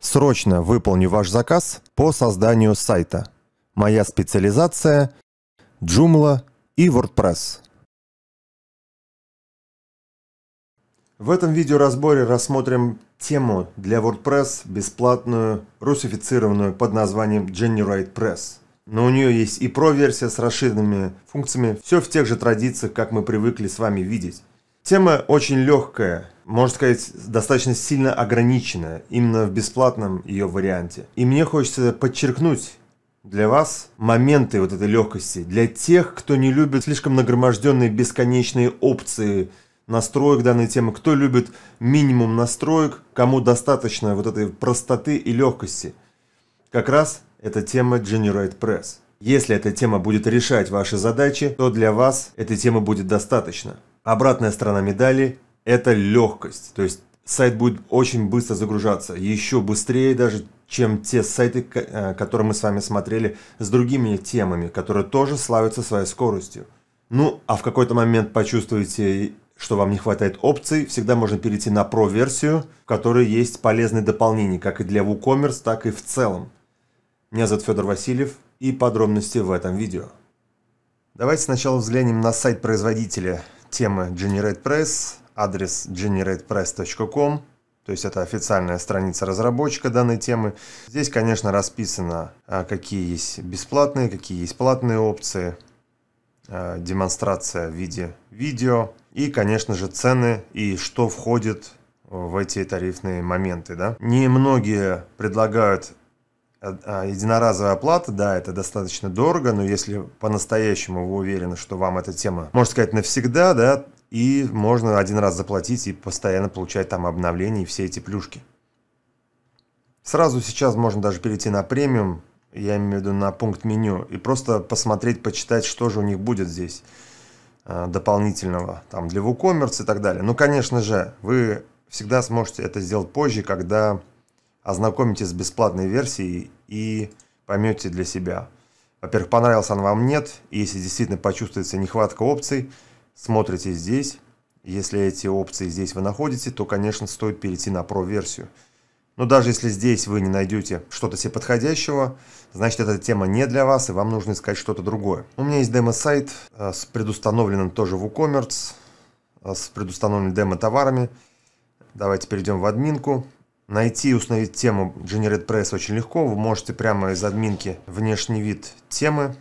Срочно выполню ваш заказ по созданию сайта. Моя специализация – Joomla и WordPress. В этом видеоразборе рассмотрим тему для WordPress, бесплатную, русифицированную под названием GeneratePress. Но у нее есть и Pro-версия с расширенными функциями, все в тех же традициях, как мы привыкли с вами видеть. Тема очень легкая, можно сказать, достаточно сильно ограниченная, именно в бесплатном ее варианте. И мне хочется подчеркнуть для вас моменты вот этой легкости. Для тех, кто не любит слишком нагроможденные бесконечные опции настроек данной темы, кто любит минимум настроек, кому достаточно вот этой простоты и легкости. Как раз эта тема Generate Press. Если эта тема будет решать ваши задачи, то для вас этой темы будет достаточно. Обратная сторона медали – это легкость. То есть сайт будет очень быстро загружаться, еще быстрее даже, чем те сайты, э, которые мы с вами смотрели с другими темами, которые тоже славятся своей скоростью. Ну, а в какой-то момент почувствуете, что вам не хватает опций, всегда можно перейти на Pro-версию, в которой есть полезные дополнения, как и для WooCommerce, так и в целом. Меня зовут Федор Васильев и подробности в этом видео. Давайте сначала взглянем на сайт производителя – темы GeneratePress, адрес generatepress.com, то есть это официальная страница разработчика данной темы. Здесь, конечно, расписано, а, какие есть бесплатные, какие есть платные опции, а, демонстрация в виде видео и, конечно же, цены и что входит в эти тарифные моменты. Да? Немногие предлагают единоразовая оплата, да, это достаточно дорого, но если по-настоящему вы уверены, что вам эта тема, можно сказать, навсегда, да, и можно один раз заплатить и постоянно получать там обновления и все эти плюшки. Сразу сейчас можно даже перейти на премиум, я имею в виду на пункт меню, и просто посмотреть, почитать, что же у них будет здесь э, дополнительного, там для WooCommerce и так далее. Ну, конечно же, вы всегда сможете это сделать позже, когда ознакомитесь с бесплатной версией и поймете для себя. Во-первых, понравился он вам нет, если действительно почувствуется нехватка опций, смотрите здесь. Если эти опции здесь вы находите, то, конечно, стоит перейти на Pro-версию. Но даже если здесь вы не найдете что-то себе подходящего, значит эта тема не для вас, и вам нужно искать что-то другое. У меня есть демо-сайт э, с предустановленным тоже WooCommerce, э, с предустановленными демо-товарами. Давайте перейдем в админку. Найти и установить тему GeneratePress очень легко. Вы можете прямо из админки внешний вид темы.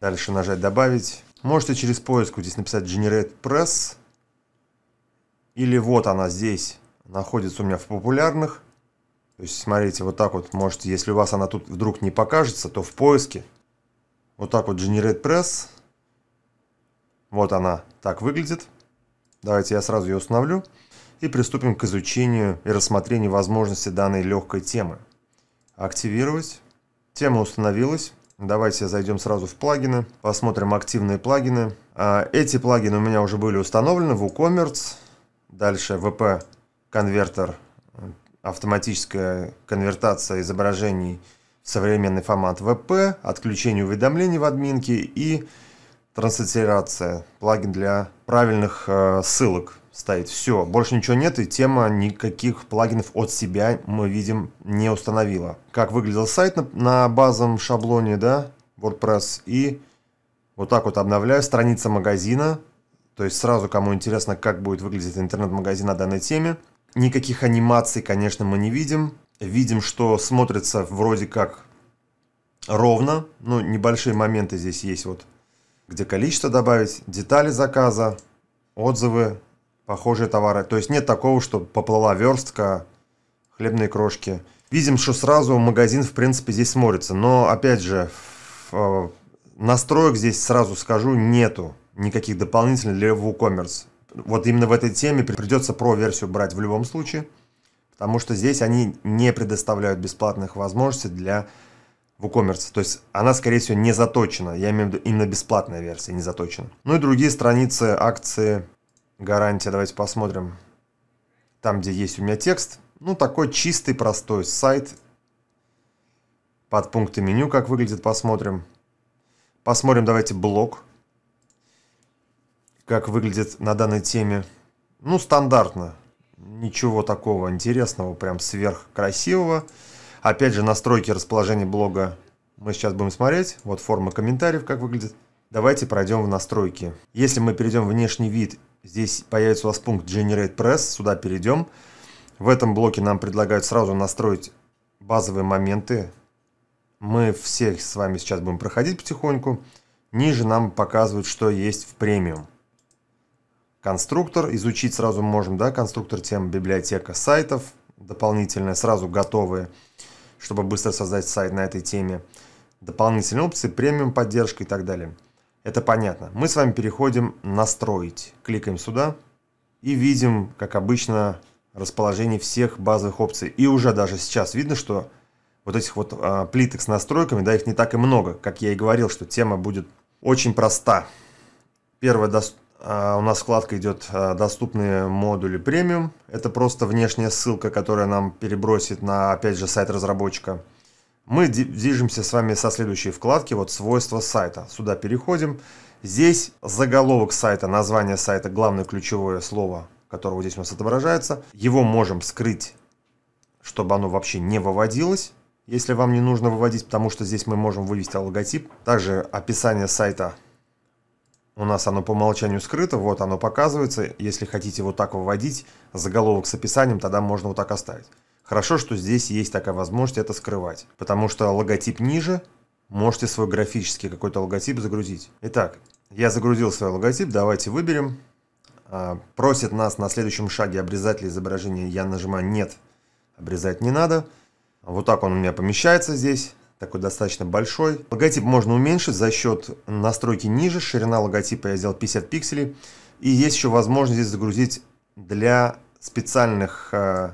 Дальше нажать «Добавить». Можете через поиск здесь написать GeneratePress. Или вот она здесь находится у меня в популярных. То есть, смотрите, вот так вот можете, если у вас она тут вдруг не покажется, то в поиске вот так вот GeneratePress. Вот она так выглядит. Давайте я сразу ее установлю и приступим к изучению и рассмотрению возможности данной легкой темы. Активировать. Тема установилась. Давайте зайдем сразу в плагины, посмотрим активные плагины. А, эти плагины у меня уже были установлены в WooCommerce. Дальше VP конвертер, автоматическая конвертация изображений в современный формат VP, отключение уведомлений в админке и транслитерация, плагин для правильных э, ссылок стоит. Все, больше ничего нет, и тема никаких плагинов от себя мы видим не установила. Как выглядел сайт на, на базовом шаблоне, да, WordPress, и вот так вот обновляю страница магазина. То есть сразу, кому интересно, как будет выглядеть интернет-магазин на данной теме. Никаких анимаций, конечно, мы не видим. Видим, что смотрится вроде как ровно. Ну, небольшие моменты здесь есть вот, где количество добавить, детали заказа, отзывы, похожие товары. То есть нет такого, что поплыла верстка, хлебные крошки. Видим, что сразу магазин, в принципе, здесь смотрится. Но, опять же, э, настроек здесь, сразу скажу, нету никаких дополнительных для WooCommerce. Вот именно в этой теме придется Pro-версию брать в любом случае, потому что здесь они не предоставляют бесплатных возможностей для WooCommerce. То есть она, скорее всего, не заточена. Я имею в виду именно бесплатная версия, не заточена. Ну и другие страницы, акции, Гарантия, давайте посмотрим. Там, где есть у меня текст. Ну, такой чистый, простой сайт. Под пункты меню, как выглядит, посмотрим. Посмотрим, давайте, блок. Как выглядит на данной теме. Ну, стандартно. Ничего такого интересного, прям сверхкрасивого. красивого Опять же, настройки расположения блога мы сейчас будем смотреть. Вот форма комментариев, как выглядит. Давайте пройдем в настройки. Если мы перейдем в внешний вид, здесь появится у вас пункт Generate Press, сюда перейдем. В этом блоке нам предлагают сразу настроить базовые моменты. Мы всех с вами сейчас будем проходить потихоньку. Ниже нам показывают, что есть в премиум. Конструктор, изучить сразу можем, да, конструктор тем, библиотека сайтов, дополнительная, сразу готовые, чтобы быстро создать сайт на этой теме. Дополнительные опции, премиум поддержка и так далее. Это понятно. Мы с вами переходим «Настроить». Кликаем сюда и видим, как обычно, расположение всех базовых опций. И уже даже сейчас видно, что вот этих вот а, плиток с настройками, да, их не так и много. Как я и говорил, что тема будет очень проста. Первая до... а, у нас вкладка идет а, «Доступные модули премиум». Это просто внешняя ссылка, которая нам перебросит на, опять же, сайт разработчика. Мы движемся с вами со следующей вкладки, вот «Свойства сайта». Сюда переходим. Здесь заголовок сайта, название сайта, главное ключевое слово – которого здесь у нас отображается. Его можем скрыть, чтобы оно вообще не выводилось, если вам не нужно выводить, потому что здесь мы можем вывести логотип. Также описание сайта у нас оно по умолчанию скрыто, вот оно показывается. Если хотите вот так выводить заголовок с описанием, тогда можно вот так оставить. Хорошо, что здесь есть такая возможность это скрывать, потому что логотип ниже, можете свой графический какой-то логотип загрузить. Итак, я загрузил свой логотип, давайте выберем а, просит нас на следующем шаге обрезать ли изображение. Я нажимаю «Нет». Обрезать не надо. Вот так он у меня помещается здесь. Такой достаточно большой. Логотип можно уменьшить за счет настройки ниже. Ширина логотипа я сделал 50 пикселей. И есть еще возможность здесь загрузить для специальных э,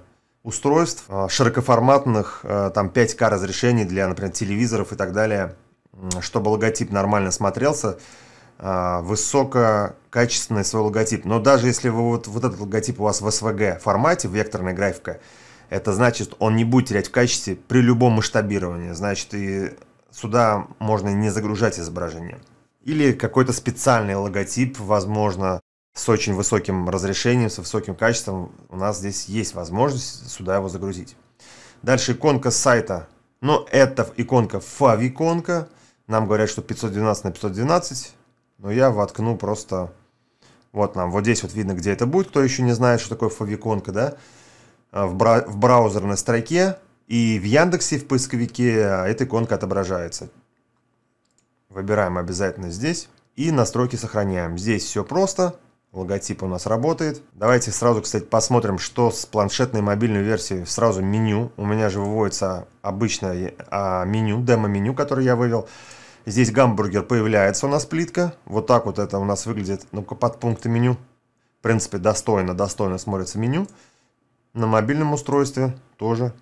устройств, э, широкоформатных, э, там 5К разрешений для, например, телевизоров и так далее, чтобы логотип нормально смотрелся. А, высококачественный свой логотип. Но даже если вы вот, вот этот логотип у вас в SVG формате, векторная графика, это значит, он не будет терять в качестве при любом масштабировании. Значит, и сюда можно не загружать изображение. Или какой-то специальный логотип, возможно, с очень высоким разрешением, с высоким качеством. У нас здесь есть возможность сюда его загрузить. Дальше иконка сайта. Но это иконка favicонка. Нам говорят, что 512 на 512 но я воткну просто... Вот нам, вот здесь вот видно, где это будет, кто еще не знает, что такое фавиконка, да, а, в, бра в браузерной строке и в Яндексе в поисковике эта иконка отображается. Выбираем обязательно здесь и настройки сохраняем. Здесь все просто, логотип у нас работает. Давайте сразу, кстати, посмотрим, что с планшетной мобильной версией. Сразу меню. У меня же выводится обычное а, меню, демо-меню, которое я вывел. Здесь гамбургер появляется у нас плитка. Вот так вот это у нас выглядит ну-ка под пункты меню. В принципе, достойно, достойно смотрится меню. На мобильном устройстве тоже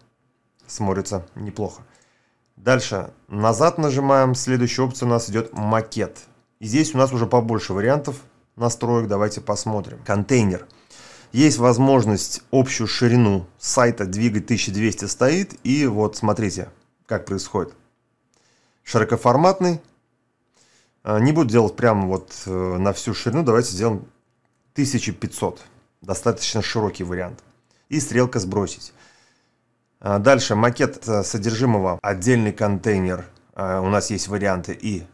смотрится неплохо. Дальше назад нажимаем. Следующая опция у нас идет макет. И здесь у нас уже побольше вариантов настроек. Давайте посмотрим. Контейнер. Есть возможность общую ширину сайта двигать 1200 стоит. И вот смотрите, как происходит широкоформатный. А, не буду делать прямо вот э, на всю ширину, давайте сделаем 1500. Достаточно широкий вариант. И стрелка сбросить. А, дальше макет э, содержимого. Отдельный контейнер. А, у нас есть варианты и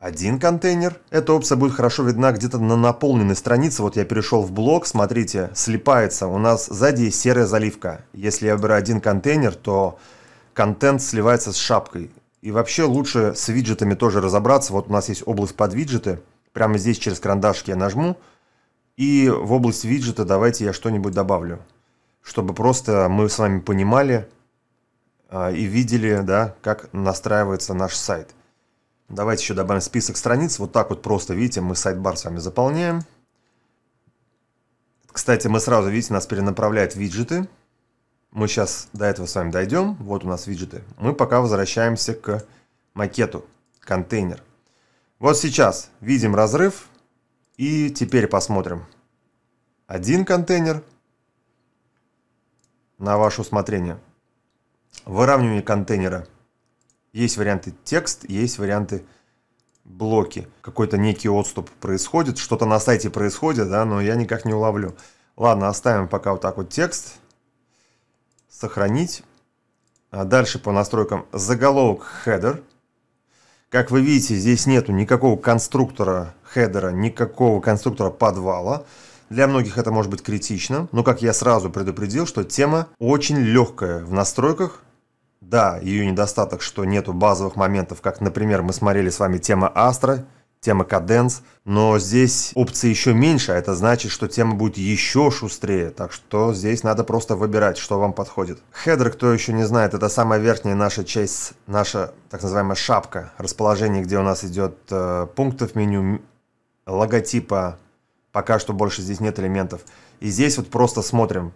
один контейнер. Эта опция будет хорошо видна где-то на наполненной странице. Вот я перешел в блок, смотрите, слипается. У нас сзади серая заливка. Если я беру один контейнер, то контент сливается с шапкой. И вообще лучше с виджетами тоже разобраться. Вот у нас есть область под виджеты. Прямо здесь через карандашик я нажму. И в область виджета давайте я что-нибудь добавлю. Чтобы просто мы с вами понимали э, и видели, да, как настраивается наш сайт. Давайте еще добавим список страниц. Вот так вот просто, видите, мы сайт-бар с вами заполняем. Кстати, мы сразу, видите, нас перенаправляют виджеты. Мы сейчас до этого с вами дойдем. Вот у нас виджеты. Мы пока возвращаемся к макету. Контейнер. Вот сейчас видим разрыв. И теперь посмотрим. Один контейнер на ваше усмотрение. Выравнивание контейнера. Есть варианты текст, есть варианты блоки. Какой-то некий отступ происходит. Что-то на сайте происходит, да, но я никак не уловлю. Ладно, оставим пока вот так вот текст сохранить. А дальше по настройкам заголовок header. Как вы видите, здесь нету никакого конструктора хедера, никакого конструктора подвала. Для многих это может быть критично, но как я сразу предупредил, что тема очень легкая в настройках. Да, ее недостаток, что нету базовых моментов, как, например, мы смотрели с вами тема Astra, тема каденс, но здесь опций еще меньше, а это значит, что тема будет еще шустрее, так что здесь надо просто выбирать, что вам подходит. Хедер, кто еще не знает, это самая верхняя наша часть, наша так называемая шапка, расположение, где у нас идет э, пунктов меню, логотипа, пока что больше здесь нет элементов. И здесь вот просто смотрим,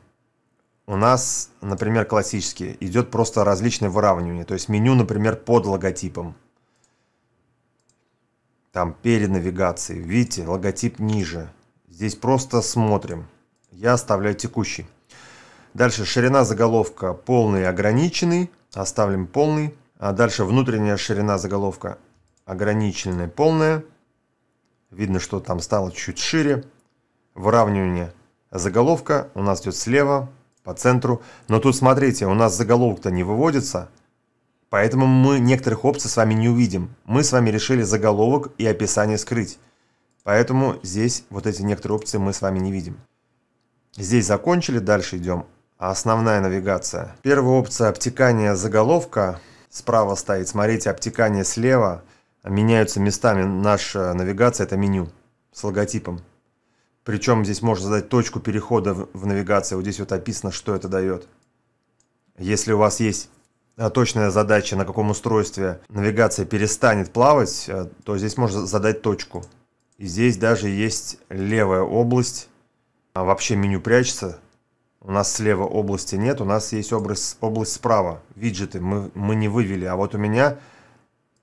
у нас, например, классически, идет просто различное выравнивание, то есть меню, например, под логотипом там перед навигацией. Видите, логотип ниже. Здесь просто смотрим. Я оставляю текущий. Дальше ширина заголовка полный ограниченный. Оставим полный. А дальше внутренняя ширина заголовка ограниченная полная. Видно, что там стало чуть шире. Выравнивание заголовка у нас идет слева по центру. Но тут смотрите, у нас заголовок-то не выводится. Поэтому мы некоторых опций с вами не увидим. Мы с вами решили заголовок и описание скрыть. Поэтому здесь вот эти некоторые опции мы с вами не видим. Здесь закончили, дальше идем. Основная навигация. Первая опция обтекания заголовка. Справа стоит, смотрите, обтекание слева. Меняются местами наша навигация, это меню с логотипом. Причем здесь можно задать точку перехода в навигации. Вот здесь вот описано, что это дает. Если у вас есть Э, точная задача, на каком устройстве навигация перестанет плавать, э, то здесь можно задать точку. И здесь даже есть левая область. А вообще меню прячется. У нас слева области нет, у нас есть область, область справа. Виджеты мы, мы не вывели. А вот у меня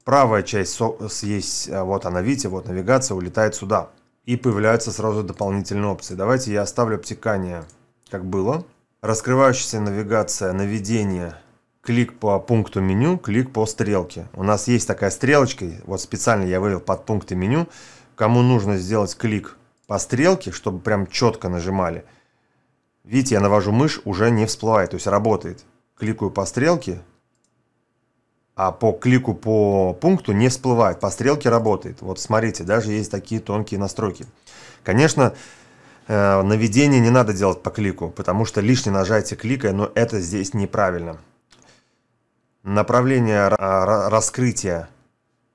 правая часть есть, э, вот она, видите, вот навигация улетает сюда. И появляются сразу дополнительные опции. Давайте я оставлю обтекание, как было. Раскрывающаяся навигация, наведение – клик по пункту меню, клик по стрелке. У нас есть такая стрелочка, вот специально я вывел под пункты меню. Кому нужно сделать клик по стрелке, чтобы прям четко нажимали. Видите, я навожу мышь, уже не всплывает, то есть работает. Кликаю по стрелке, а по клику по пункту не всплывает, по стрелке работает. Вот смотрите, даже есть такие тонкие настройки. Конечно, э, наведение не надо делать по клику, потому что лишнее нажатие клика, но это здесь неправильно. Направление раскрытия.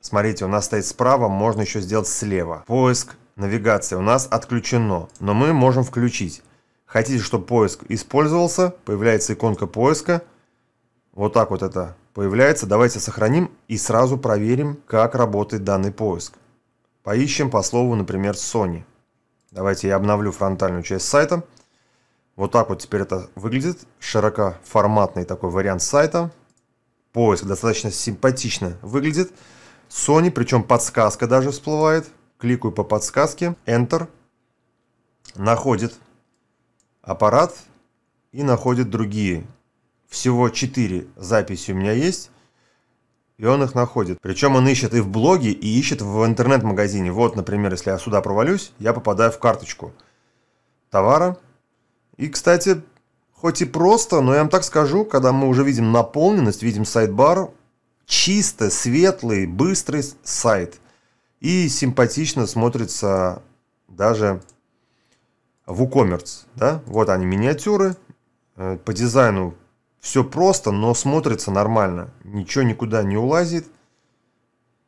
Смотрите, у нас стоит справа, можно еще сделать слева. Поиск, навигация у нас отключено, но мы можем включить. Хотите, чтобы поиск использовался, появляется иконка поиска. Вот так вот это появляется. Давайте сохраним и сразу проверим, как работает данный поиск. Поищем по слову, например, Sony. Давайте я обновлю фронтальную часть сайта. Вот так вот теперь это выглядит. Широкоформатный такой вариант сайта поиск достаточно симпатично выглядит. Sony, причем подсказка даже всплывает. Кликаю по подсказке, Enter. Находит аппарат и находит другие. Всего 4 записи у меня есть. И он их находит. Причем он ищет и в блоге, и ищет в интернет-магазине. Вот, например, если я сюда провалюсь, я попадаю в карточку товара. И, кстати, Хоть и просто, но я вам так скажу, когда мы уже видим наполненность, видим сайт-бар, чисто, светлый, быстрый сайт. И симпатично смотрится даже WooCommerce. Да? Вот они миниатюры. Э, по дизайну все просто, но смотрится нормально. Ничего никуда не улазит.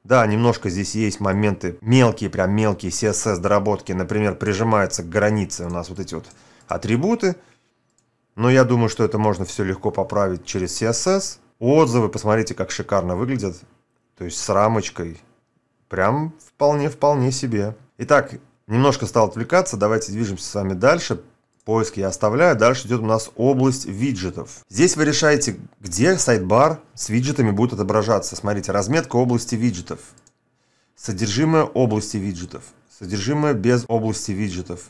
Да, немножко здесь есть моменты мелкие, прям мелкие CSS-доработки. Например, прижимаются к границе у нас вот эти вот атрибуты. Но я думаю, что это можно все легко поправить через CSS. Отзывы, посмотрите, как шикарно выглядят. То есть с рамочкой. Прям вполне-вполне себе. Итак, немножко стал отвлекаться. Давайте движемся с вами дальше. Поиск я оставляю. Дальше идет у нас область виджетов. Здесь вы решаете, где сайт-бар с виджетами будет отображаться. Смотрите, разметка области виджетов. Содержимое области виджетов. Содержимое без области виджетов.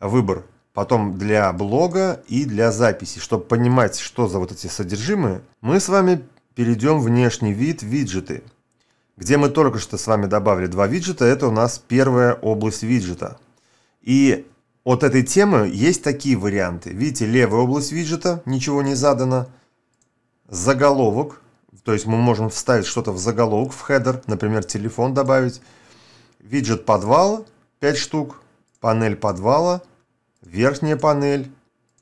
Выбор потом для блога и для записи. Чтобы понимать, что за вот эти содержимые, мы с вами перейдем в внешний вид виджеты, где мы только что с вами добавили два виджета. Это у нас первая область виджета. И от этой темы есть такие варианты. Видите, левая область виджета, ничего не задано. заголовок, то есть мы можем вставить что-то в заголовок, в хедер, например, телефон добавить, виджет подвала 5 штук, панель подвала, верхняя панель,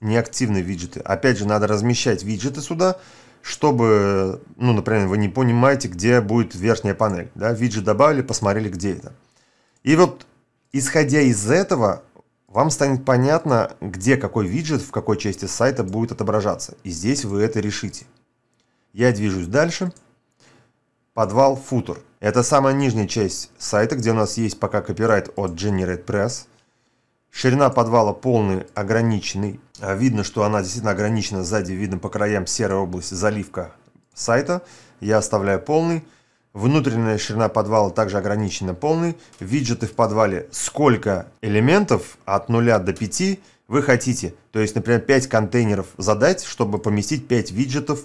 неактивные виджеты. Опять же, надо размещать виджеты сюда, чтобы, ну, например, вы не понимаете, где будет верхняя панель. Да? Виджет добавили, посмотрели, где это. И вот, исходя из этого, вам станет понятно, где какой виджет в какой части сайта будет отображаться. И здесь вы это решите. Я движусь дальше. Подвал футер. Это самая нижняя часть сайта, где у нас есть пока копирайт от GeneratePress. Ширина подвала полный, ограниченный. А видно, что она действительно ограничена. Сзади видно по краям серая область, заливка сайта. Я оставляю полный. Внутренняя ширина подвала также ограничена полный. Виджеты в подвале. Сколько элементов от 0 до 5 вы хотите. То есть, например, 5 контейнеров задать, чтобы поместить 5 виджетов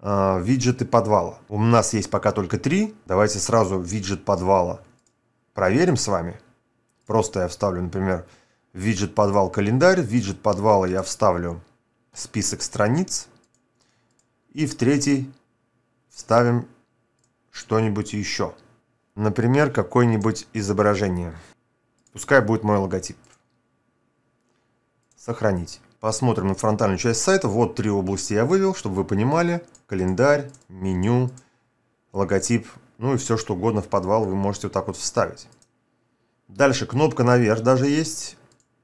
э, виджеты подвала. У нас есть пока только 3. Давайте сразу виджет подвала проверим с вами. Просто я вставлю, например, виджет подвал календарь. Виджет подвала я вставлю список страниц. И в третий вставим что-нибудь еще. Например, какое-нибудь изображение. Пускай будет мой логотип. Сохранить. Посмотрим на фронтальную часть сайта. Вот три области я вывел, чтобы вы понимали. Календарь, меню, логотип, ну и все что угодно в подвал вы можете вот так вот вставить. Дальше кнопка наверх даже есть.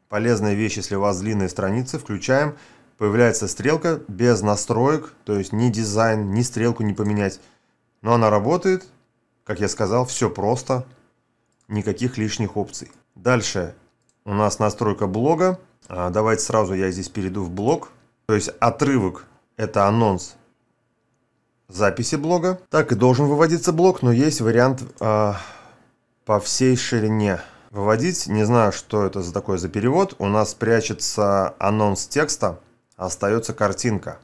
Полезная вещь, если у вас длинные страницы. Включаем. Появляется стрелка без настроек. То есть ни дизайн, ни стрелку не поменять. Но она работает, как я сказал, все просто, никаких лишних опций. Дальше у нас настройка блога. А, давайте сразу я здесь перейду в блог. То есть отрывок это анонс записи блога. Так и должен выводиться блог, но есть вариант э, по всей ширине выводить. Не знаю, что это за такой за перевод. У нас прячется анонс текста, остается картинка.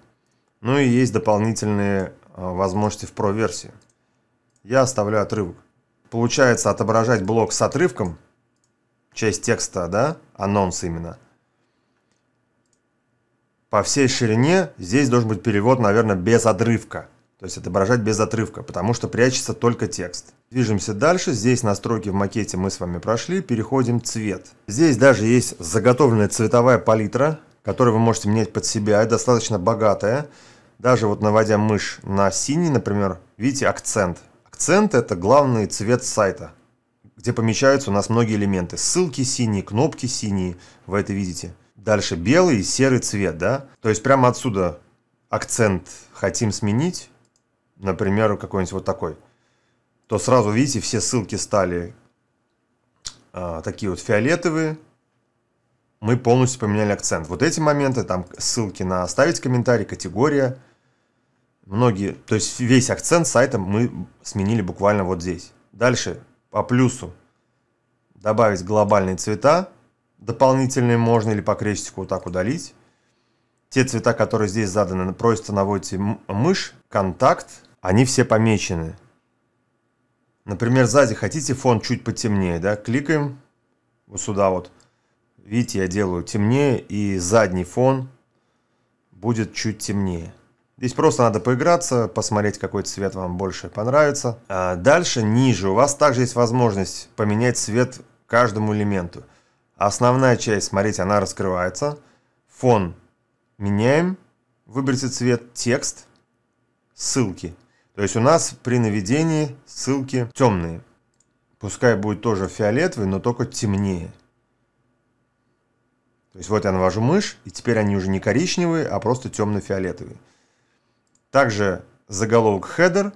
Ну и есть дополнительные возможности в Pro-версии. Я оставляю отрывок. Получается отображать блок с отрывком, часть текста, да, анонс именно. По всей ширине здесь должен быть перевод, наверное, без отрывка. То есть отображать без отрывка, потому что прячется только текст. Движемся дальше. Здесь настройки в макете мы с вами прошли. Переходим цвет. Здесь даже есть заготовленная цветовая палитра, которую вы можете менять под себя. Достаточно богатая. Даже вот наводя мышь на синий, например, видите акцент. Акцент это главный цвет сайта, где помещаются у нас многие элементы. Ссылки синие, кнопки синие, вы это видите. Дальше белый и серый цвет, да? То есть прямо отсюда акцент хотим сменить, например, какой-нибудь вот такой, то сразу видите, все ссылки стали а, такие вот фиолетовые, мы полностью поменяли акцент. Вот эти моменты, там ссылки на оставить комментарий, категория – многие, то есть весь акцент сайта мы сменили буквально вот здесь. Дальше по плюсу добавить глобальные цвета, дополнительные можно или по крестику вот так удалить. Те цвета, которые здесь заданы, просто наводите мышь, контакт, они все помечены. Например, сзади хотите фон чуть потемнее, да, кликаем вот сюда вот. Видите, я делаю темнее, и задний фон будет чуть темнее. Здесь просто надо поиграться, посмотреть, какой цвет вам больше понравится. А дальше, ниже, у вас также есть возможность поменять цвет каждому элементу. Основная часть, смотрите, она раскрывается. Фон меняем. Выберите цвет, текст, ссылки. То есть у нас при наведении ссылки темные. Пускай будет тоже фиолетовый, но только темнее. То есть вот я навожу мышь, и теперь они уже не коричневые, а просто темно-фиолетовые. Также заголовок header,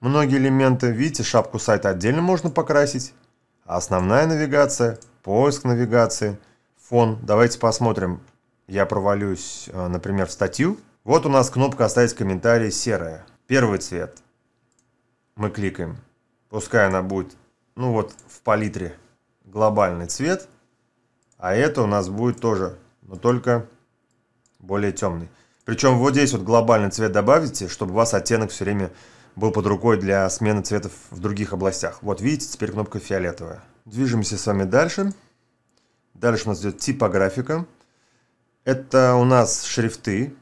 многие элементы. Видите, шапку сайта отдельно можно покрасить. основная навигация, поиск навигации, фон. Давайте посмотрим. Я провалюсь, э, например, в статью. Вот у нас кнопка «Оставить комментарий» серая. Первый цвет. Мы кликаем. Пускай она будет, ну вот, в палитре глобальный цвет. А это у нас будет тоже, но только более темный. Причем вот здесь вот глобальный цвет добавите, чтобы у вас оттенок все время был под рукой для смены цветов в других областях. Вот видите, теперь кнопка фиолетовая. Движемся с вами дальше. Дальше у нас идет типографика. Это у нас шрифты.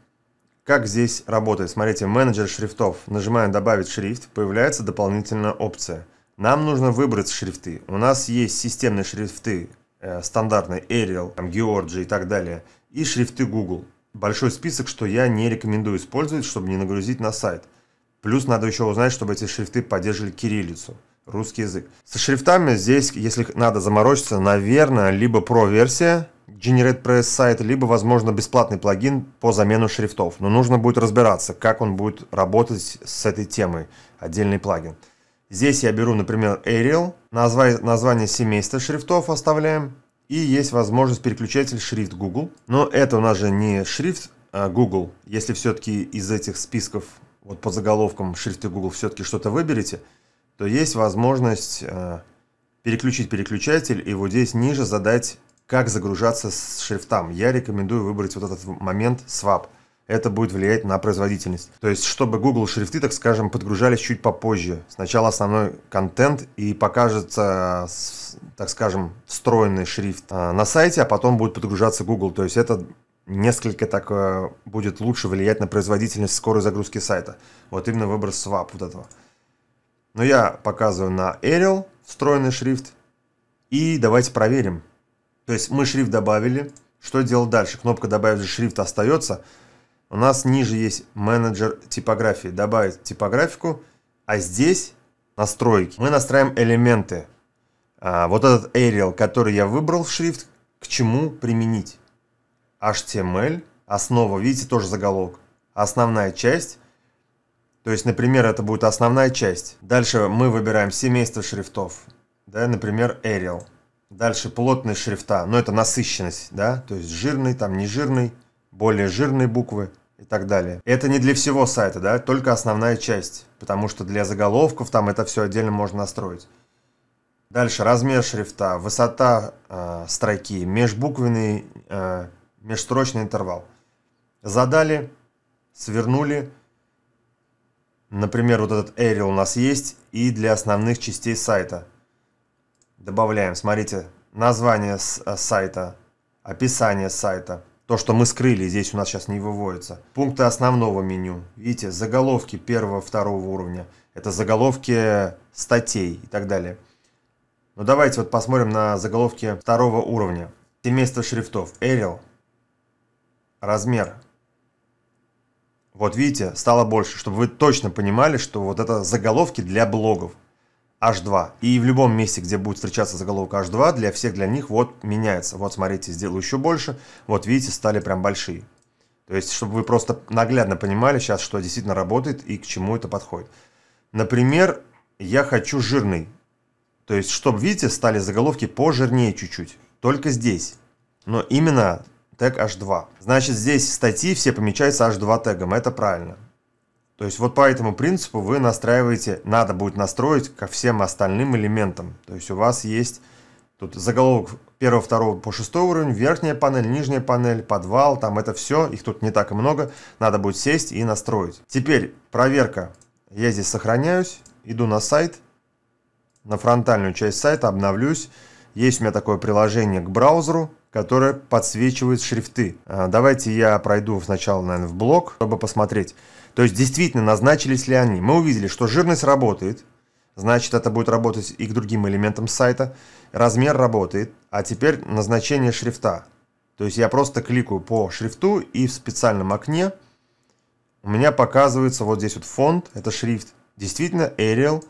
как здесь работает? Смотрите, менеджер шрифтов. Нажимаем «Добавить шрифт», появляется дополнительная опция. Нам нужно выбрать шрифты. У нас есть системные шрифты, э, стандартные Arial, там, Georgia и так далее, и шрифты Google. Большой список, что я не рекомендую использовать, чтобы не нагрузить на сайт. Плюс надо еще узнать, чтобы эти шрифты поддерживали кириллицу, русский язык. Со шрифтами здесь, если надо заморочиться, наверное, либо Pro-версия, GeneratePress сайт, либо, возможно, бесплатный плагин по замену шрифтов. Но нужно будет разбираться, как он будет работать с этой темой, отдельный плагин. Здесь я беру, например, Arial, название, название семейства шрифтов оставляем, и есть возможность переключатель шрифт Google. Но это у нас же не шрифт а Google. Если все-таки из этих списков, вот по заголовкам шрифты Google все-таки что-то выберете, то есть возможность э, переключить переключатель и вот здесь ниже задать как загружаться с шрифтом. Я рекомендую выбрать вот этот момент swap. Это будет влиять на производительность. То есть, чтобы Google шрифты, так скажем, подгружались чуть попозже. Сначала основной контент и покажется, так скажем, встроенный шрифт а, на сайте, а потом будет подгружаться Google. То есть, это несколько так э, будет лучше влиять на производительность скорой загрузки сайта. Вот именно выбор swap вот этого. Но я показываю на Arial встроенный шрифт. И давайте проверим. То есть мы шрифт добавили. Что делать дальше? Кнопка «Добавить шрифт» остается. У нас ниже есть менеджер типографии. Добавить типографику. А здесь настройки. Мы настраиваем элементы. А, вот этот Arial, который я выбрал в шрифт, к чему применить. HTML, основа, видите, тоже заголовок. Основная часть. То есть, например, это будет основная часть. Дальше мы выбираем семейство шрифтов. Да, например, Arial. Дальше плотность шрифта, но это насыщенность, да, то есть жирный, там не жирный, более жирные буквы и так далее. Это не для всего сайта, да, только основная часть, потому что для заголовков там это все отдельно можно настроить. Дальше размер шрифта, высота э, строки, межбуквенный, э, межстрочный интервал. Задали, свернули. Например, вот этот Arial у нас есть и для основных частей сайта – добавляем, смотрите, название э, сайта, описание сайта. То, что мы скрыли, здесь у нас сейчас не выводится. Пункты основного меню. Видите, заголовки первого, второго уровня. Это заголовки статей и так далее. Ну давайте вот посмотрим на заголовки второго уровня. Семейство шрифтов. Arial. Размер. Вот видите, стало больше, чтобы вы точно понимали, что вот это заголовки для блогов. H2. И в любом месте, где будет встречаться заголовок H2, для всех для них вот меняется. Вот смотрите, сделаю еще больше. Вот видите, стали прям большие. То есть, чтобы вы просто наглядно понимали сейчас, что действительно работает и к чему это подходит. Например, я хочу жирный. То есть, чтобы, видите, стали заголовки пожирнее чуть-чуть. Только здесь. Но именно тег H2. Значит, здесь статьи все помечаются H2 тегом. Это правильно. То есть вот по этому принципу вы настраиваете, надо будет настроить ко всем остальным элементам. То есть у вас есть тут заголовок 1, 2 по 6 уровень, верхняя панель, нижняя панель, подвал, там это все, их тут не так и много, надо будет сесть и настроить. Теперь проверка. Я здесь сохраняюсь, иду на сайт, на фронтальную часть сайта, обновлюсь. Есть у меня такое приложение к браузеру, которое подсвечивает шрифты. А, давайте я пройду сначала, наверное, в блог, чтобы посмотреть. То есть действительно назначились ли они. Мы увидели, что жирность работает, значит это будет работать и к другим элементам сайта. Размер работает, а теперь назначение шрифта. То есть я просто кликаю по шрифту и в специальном окне у меня показывается вот здесь вот фонд, это шрифт. Действительно Arial,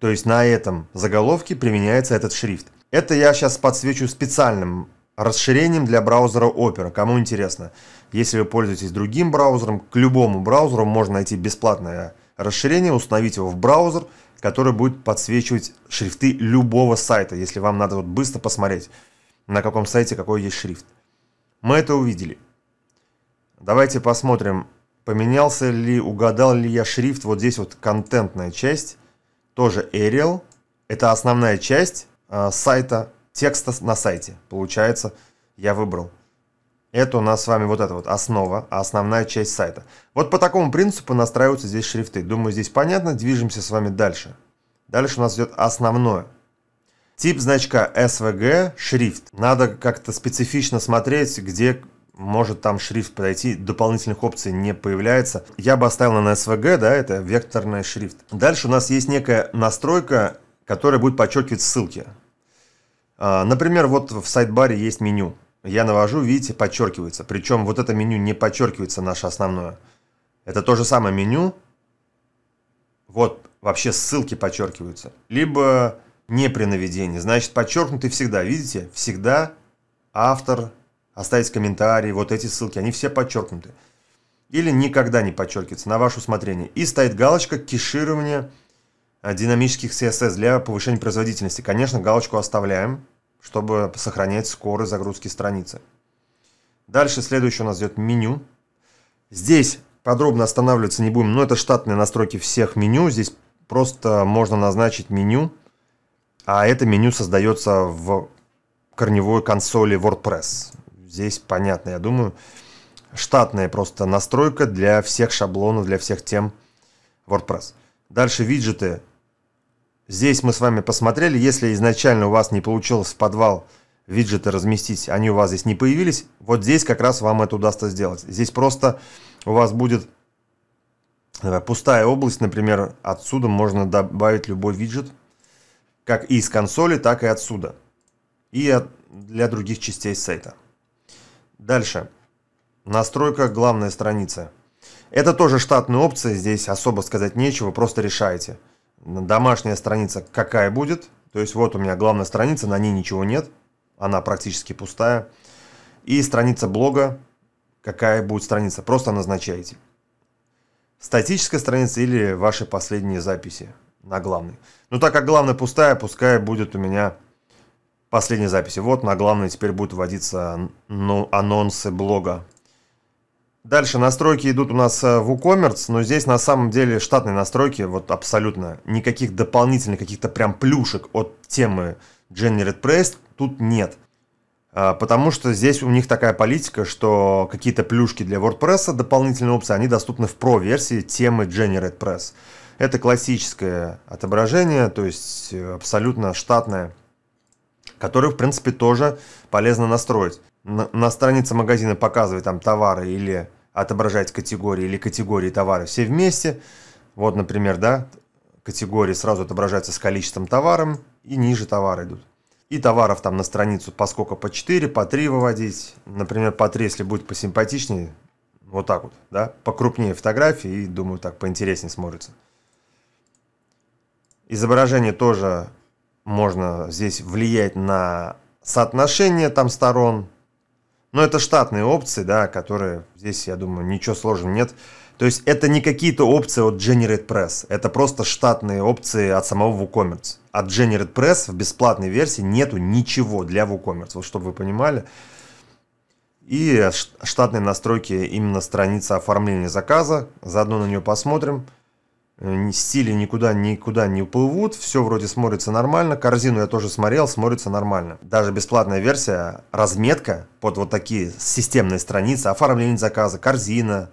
то есть на этом заголовке применяется этот шрифт. Это я сейчас подсвечу специальным расширением для браузера Opera. Кому интересно, если вы пользуетесь другим браузером, к любому браузеру можно найти бесплатное расширение, установить его в браузер, который будет подсвечивать шрифты любого сайта, если вам надо вот быстро посмотреть, на каком сайте какой есть шрифт. Мы это увидели. Давайте посмотрим, поменялся ли, угадал ли я шрифт. Вот здесь вот контентная часть, тоже Arial. Это основная часть э, сайта текста на сайте. Получается, я выбрал. Это у нас с вами вот эта вот основа, а основная часть сайта. Вот по такому принципу настраиваются здесь шрифты. Думаю, здесь понятно. Движемся с вами дальше. Дальше у нас идет основное. Тип значка SVG – шрифт. Надо как-то специфично смотреть, где может там шрифт подойти, дополнительных опций не появляется. Я бы оставил на SVG, да, это векторный шрифт. Дальше у нас есть некая настройка, которая будет подчеркивать ссылки. А, например, вот в сайт-баре есть меню. Я навожу, видите, подчеркивается. Причем вот это меню не подчеркивается наше основное. Это то же самое меню. Вот вообще ссылки подчеркиваются. Либо не при наведении. Значит, подчеркнуты всегда. Видите? Всегда автор, оставить комментарий, вот эти ссылки, они все подчеркнуты. Или никогда не подчеркивается, на ваше усмотрение. И стоит галочка кеширования динамических CSS для повышения производительности. Конечно, галочку оставляем, чтобы сохранять скорость загрузки страницы. Дальше следующее у нас идет меню. Здесь подробно останавливаться не будем, но это штатные настройки всех меню. Здесь просто можно назначить меню, а это меню создается в корневой консоли WordPress. Здесь понятно, я думаю. Штатная просто настройка для всех шаблонов, для всех тем WordPress. Дальше виджеты Здесь мы с вами посмотрели, если изначально у вас не получилось в подвал виджеты разместить, они у вас здесь не появились, вот здесь как раз вам это удастся сделать. Здесь просто у вас будет пустая область, например, отсюда можно добавить любой виджет, как и из консоли, так и отсюда. И для других частей сайта. Дальше. Настройка главной страницы. Это тоже штатная опция, здесь особо сказать нечего, просто решайте домашняя страница какая будет. То есть вот у меня главная страница, на ней ничего нет. Она практически пустая. И страница блога, какая будет страница, просто назначаете. Статическая страница или ваши последние записи на главной. Ну так как главная пустая, пускай будет у меня последние записи. Вот на главной теперь будут вводиться ну, анонсы блога. Дальше настройки идут у нас э, в WooCommerce, но здесь на самом деле штатные настройки, вот абсолютно никаких дополнительных каких-то прям плюшек от темы Generate Press тут нет. А, потому что здесь у них такая политика, что какие-то плюшки для WordPress, дополнительные опции, они доступны в Pro-версии темы Generate Press. Это классическое отображение, то есть э, абсолютно штатное, которое в принципе тоже полезно настроить на, на странице магазина показывает там товары или отображать категории или категории товара все вместе. Вот, например, да, категории сразу отображаются с количеством товаров и ниже товары идут. И товаров там на страницу по сколько, по 4, по 3 выводить. Например, по 3, если будет посимпатичнее, вот так вот, да, покрупнее фотографии и, думаю, так поинтереснее смотрится. Изображение тоже можно здесь влиять на соотношение там сторон, но это штатные опции, да, которые здесь, я думаю, ничего сложного нет. То есть это не какие-то опции от Generate Press, это просто штатные опции от самого WooCommerce. От Generate Press в бесплатной версии нету ничего для WooCommerce, вот чтобы вы понимали. И штатные настройки именно страницы оформления заказа, заодно на нее посмотрим. Э, стили никуда, никуда не уплывут, все вроде смотрится нормально. Корзину я тоже смотрел, смотрится нормально. Даже бесплатная версия, разметка под вот такие системные страницы, оформление заказа, корзина,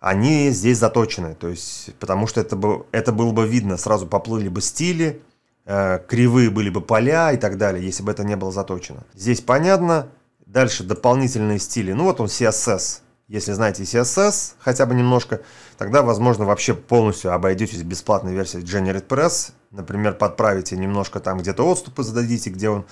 они здесь заточены. То есть, потому что это, бы, это было бы видно, сразу поплыли бы стили, э, кривые были бы поля и так далее, если бы это не было заточено. Здесь понятно. Дальше дополнительные стили. Ну вот он CSS если знаете CSS хотя бы немножко, тогда, возможно, вообще полностью обойдетесь бесплатной версией Generate Press. Например, подправите немножко там где-то отступы зададите, где он,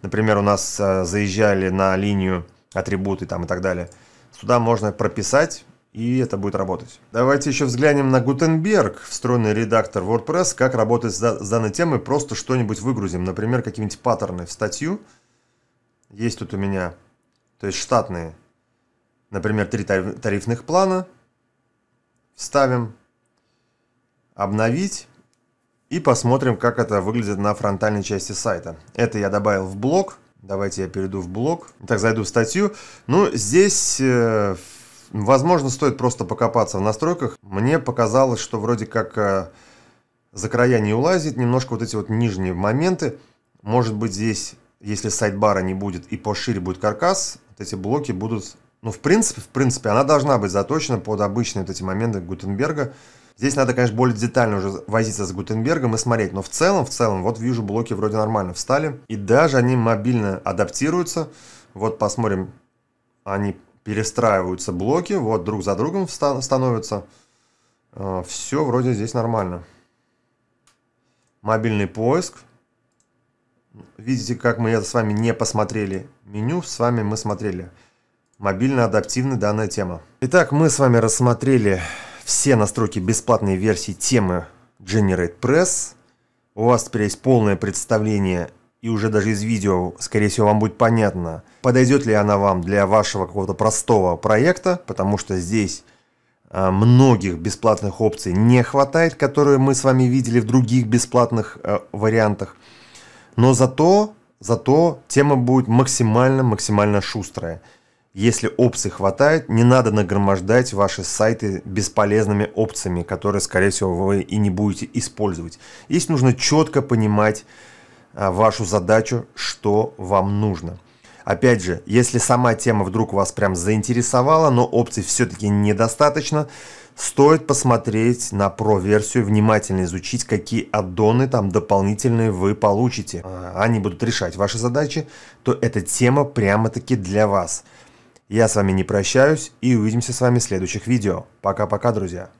например, у нас э, заезжали на линию атрибуты там и так далее. Сюда можно прописать, и это будет работать. Давайте еще взглянем на Gutenberg, встроенный редактор WordPress, как работать с данной темой. Просто что-нибудь выгрузим, например, какие-нибудь паттерны в статью. Есть тут у меня, то есть штатные например, три тарифных плана, вставим, обновить и посмотрим, как это выглядит на фронтальной части сайта. Это я добавил в блок. Давайте я перейду в блок. Так, зайду в статью. Ну, здесь, э, возможно, стоит просто покопаться в настройках. Мне показалось, что вроде как э, за края не улазит. Немножко вот эти вот нижние моменты. Может быть, здесь, если сайт-бара не будет и пошире будет каркас, вот эти блоки будут ну, в принципе, в принципе, она должна быть заточена под обычные вот эти моменты Гутенберга. Здесь надо, конечно, более детально уже возиться с Гутенбергом и смотреть. Но в целом, в целом, вот вижу, блоки вроде нормально встали. И даже они мобильно адаптируются. Вот посмотрим, они перестраиваются блоки, вот друг за другом становятся. А, Все вроде здесь нормально. Мобильный поиск. Видите, как мы это с вами не посмотрели. Меню с вами мы смотрели. Мобильно-адаптивная данная тема. Итак, мы с вами рассмотрели все настройки бесплатной версии темы Generate Press. У вас теперь есть полное представление и уже даже из видео, скорее всего, вам будет понятно, подойдет ли она вам для вашего какого-то простого проекта, потому что здесь а, многих бесплатных опций не хватает, которые мы с вами видели в других бесплатных а, вариантах. Но зато, зато тема будет максимально-максимально шустрая. Если опций хватает, не надо нагромождать ваши сайты бесполезными опциями, которые, скорее всего, вы и не будете использовать. Здесь нужно четко понимать, а, вашу задачу, что вам нужно. Опять же, если сама тема вдруг вас прям заинтересовала, но опций все-таки недостаточно, стоит посмотреть на Pro-версию, внимательно изучить, какие аддоны там дополнительные вы получите. А, они будут решать ваши задачи, то эта тема прямо-таки для вас. Я с вами не прощаюсь и увидимся с вами в следующих видео. Пока-пока, друзья.